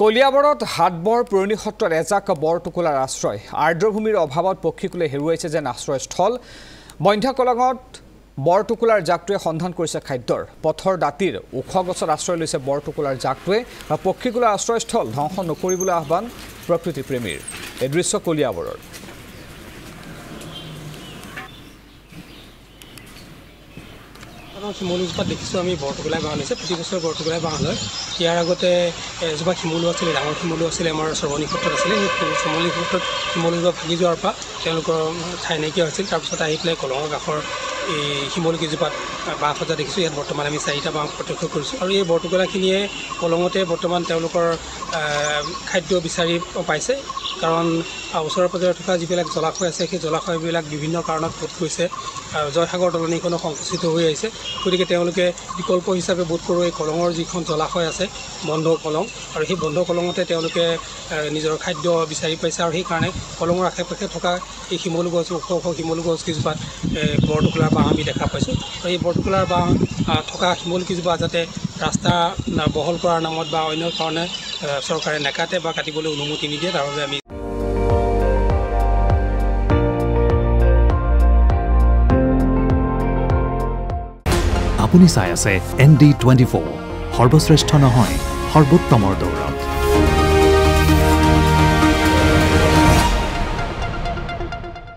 কলিয়াবৰত হাটবৰ পুৰণি সত্ৰত এজাক বৰটোকোলাৰ আশ্ৰয়। আৰ্দ্ৰভূমিৰ অভাৱত পক্ষীকুলে হেৰুৱাইছে যেন আশ্ৰয়স্থল। বন্ধ্যাকলঙত বৰটোকোলাৰ জাকটোৱে সন্ধান কৰিছে খাদ্যৰ। পথৰ দাঁতিৰ ওখ গছত আশ্ৰয় লৈছে বৰটোকোলাৰ জাকটোৱে আৰু পক্ষীকুলাৰ আশ্ৰয়স্থল ধ্বংস নকৰিবলৈ আহ্বান প্ৰকৃতিপ্ৰেমীৰ। এই দৃশ্য কলিয়াবৰৰ। শিমলুজোপাত দেখিছোঁ আমি বৰটোকোলাই বাঁহ লৈছে প্ৰতি বছৰে বৰটোকোলাই বাঁহ লয়। ইয়াৰ আগতে এজোপা শিমলু আছিলে ডাঙৰ শিমলু আছিলে আমাৰ চৰণী সত্ৰত আছিলে সেই চমলি সত্ৰত শিমলুজোপা ভাগি যোৱাৰ পৰা তেওঁলোকৰ ঠাই নাইকিয়া হৈছিল তাৰপিছত আহি পেলাই কলঙৰ কাষৰ এই শিমলুকেইজোপাত বাঁহ সজা দেখিছোঁ। ইয়াত বৰ্তমান আমি চাৰিটা বাঁহ প্ৰত্যক্ষ কৰিছোঁ। আৰু এই বৰটোকোলাখিনিয়ে কলঙতে বৰ্তমান তেওঁলোকৰ খাদ্য বিচাৰি পাইছে। কাৰণ ওচৰে পাঁজৰে থকা যিবিলাক জলাশয় আছে সেই জলাশয়বিলাক বিভিন্ন কাৰণত পোত গৈছে জয়সাগৰ দলনিখনো সংকুচিত হৈ আহিছে। গতিকে তেওঁলোকে বিকল্প হিচাপে বোধ কৰোঁ এই কলঙৰ যিখন জলাশয় আছে বন্ধ কলং আৰু সেই বন্ধ কলঙতে তেওঁলোকে নিজৰ খাদ্য বিচাৰি পাইছে। আৰু সেইকাৰণে কলঙৰ আশে পাশে থকা এই শিমলু গছ ওখ ওখ শিমলু গছকেইজোপাত বৰটোকোলাৰ বাঁহ আমি দেখা পাইছোঁ। আৰু এই বৰটোকোলাৰ বাঁহ থকা শিমলুকেইজোপা যাতে ৰাস্তা বহল কৰাৰ নামত বা অন্য কাৰণে চৰকাৰে নেকাটে বা কাটিবলৈ অনুমতি নিদিয়ে তাৰ বাবে আমি আপুনি চাই আছে এন ডি টুৱেণ্টি ফ'ৰ। সৰ্বশ্ৰেষ্ঠ নহয় সৰ্বোত্তমৰ দৌৰ।